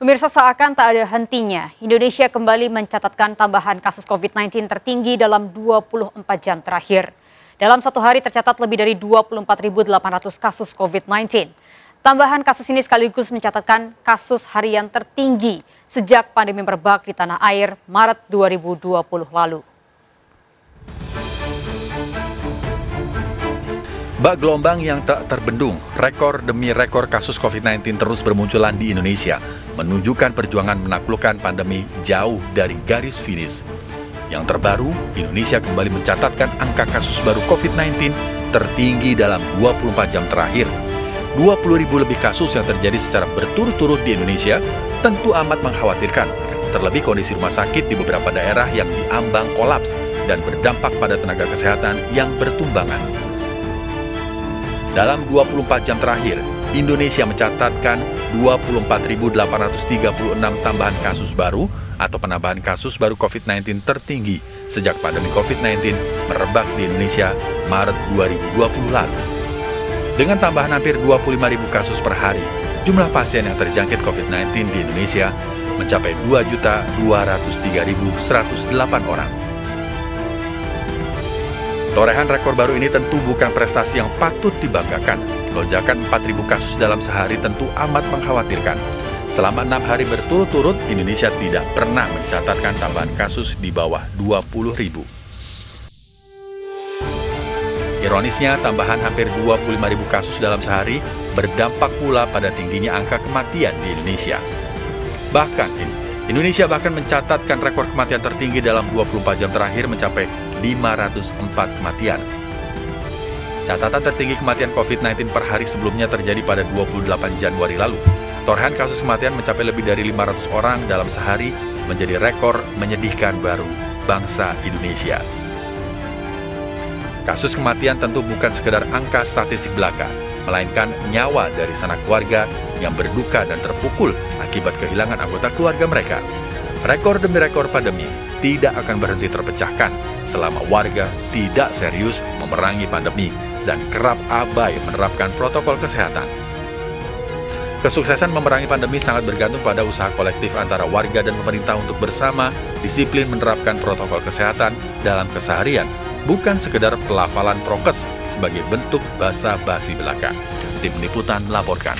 Pemirsa seakan tak ada hentinya, Indonesia kembali mencatatkan tambahan kasus COVID-19 tertinggi dalam 24 jam terakhir. Dalam satu hari tercatat lebih dari 24.800 kasus COVID-19. Tambahan kasus ini sekaligus mencatatkan kasus harian tertinggi sejak pandemi merebak di tanah air Maret 2020 lalu. Bak gelombang yang tak terbendung, rekor demi rekor kasus COVID-19 terus bermunculan di Indonesia, menunjukkan perjuangan menaklukkan pandemi jauh dari garis finish. Yang terbaru, Indonesia kembali mencatatkan angka kasus baru COVID-19 tertinggi dalam 24 jam terakhir. 20 ribu lebih kasus yang terjadi secara berturut-turut di Indonesia tentu amat mengkhawatirkan, terlebih kondisi rumah sakit di beberapa daerah yang diambang kolaps dan berdampak pada tenaga kesehatan yang bertumbangan. Dalam 24 jam terakhir, Indonesia mencatatkan 24.836 tambahan kasus baru atau penambahan kasus baru COVID-19 tertinggi sejak pandemi COVID-19 merebak di Indonesia Maret 2020 lalu. Dengan tambahan hampir 25.000 kasus per hari, jumlah pasien yang terjangkit COVID-19 di Indonesia mencapai 2.203.108 orang. Torehan rekor baru ini tentu bukan prestasi yang patut dibanggakan. Lonjakan 4.000 kasus dalam sehari tentu amat mengkhawatirkan. Selama enam hari berturut-turut, Indonesia tidak pernah mencatatkan tambahan kasus di bawah 20 ribu. Ironisnya, tambahan hampir 25 ribu kasus dalam sehari berdampak pula pada tingginya angka kematian di Indonesia. Bahkan, Indonesia bahkan mencatatkan rekor kematian tertinggi dalam 24 jam terakhir mencapai 504 kematian. Catatan tertinggi kematian COVID-19 per hari sebelumnya terjadi pada 28 Januari lalu. Torehan kasus kematian mencapai lebih dari 500 orang dalam sehari menjadi rekor menyedihkan baru bangsa Indonesia. Kasus kematian tentu bukan sekedar angka statistik belaka, melainkan nyawa dari sanak keluarga yang berduka dan terpukul akibat kehilangan anggota keluarga mereka. Rekor demi rekor pandemi tidak akan berhenti terpecahkan selama warga tidak serius memerangi pandemi dan kerap abai menerapkan protokol kesehatan. Kesuksesan memerangi pandemi sangat bergantung pada usaha kolektif antara warga dan pemerintah untuk bersama disiplin menerapkan protokol kesehatan dalam keseharian, bukan sekedar pelafalan prokes sebagai bentuk basa-basi belaka. Tim Liputan melaporkan.